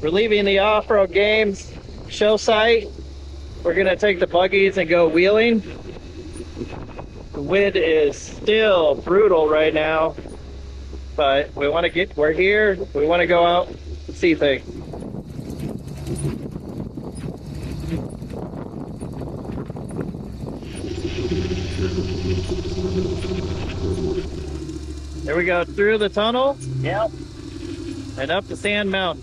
We're leaving the off-road games show site. We're gonna take the buggies and go wheeling. The wind is still brutal right now, but we want to get. We're here. We want to go out and see things. There we go through the tunnel Yep. and up the Sand Mountain.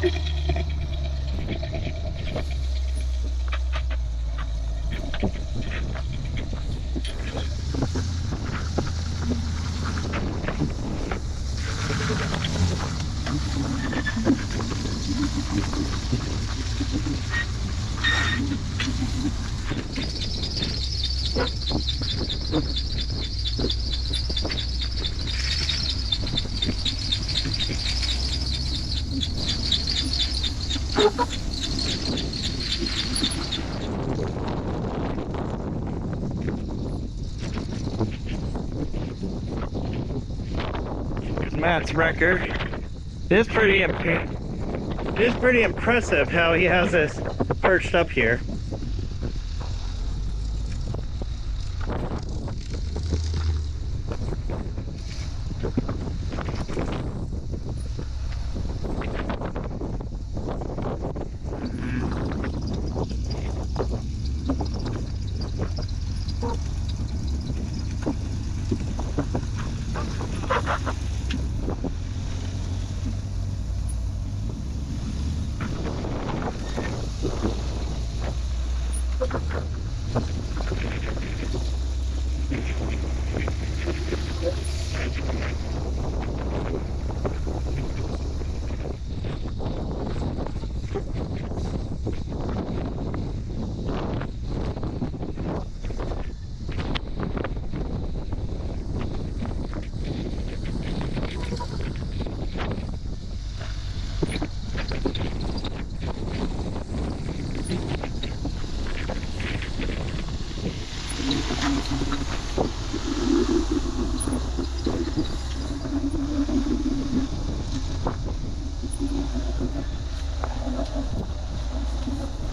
Here's Matt's record. It is pretty it is pretty impressive how he has this perched up here. Thank you.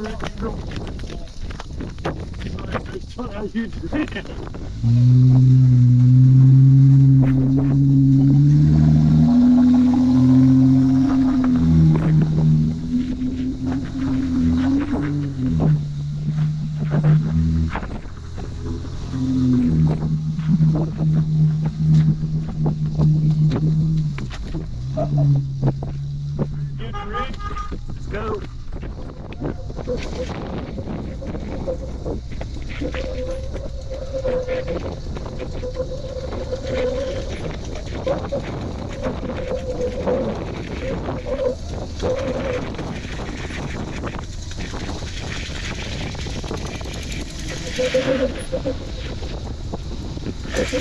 Sorry, hmm. Thank you.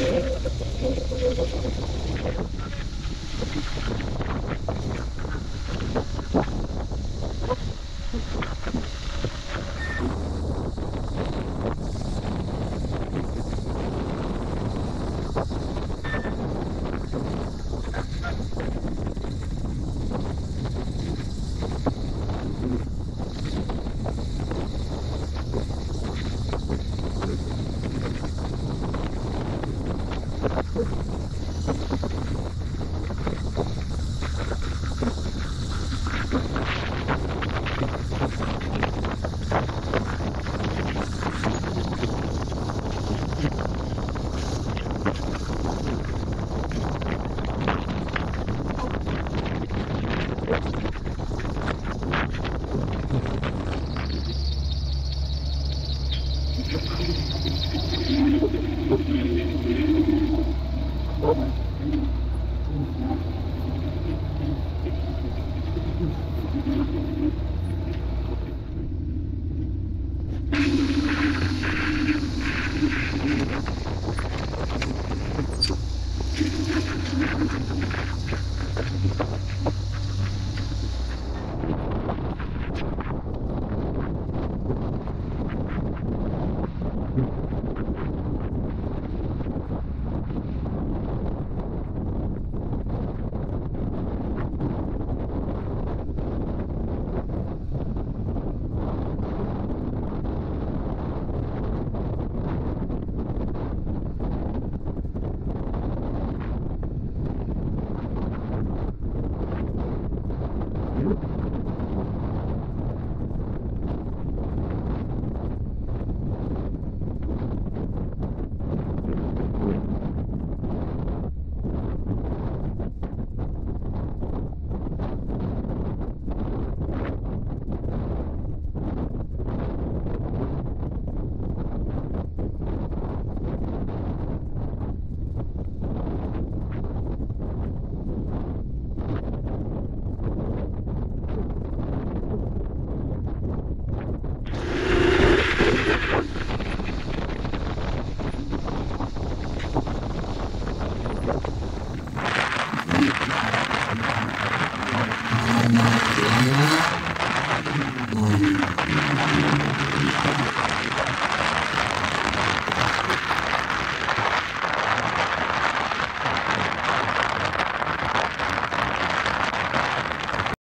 何をしてるの?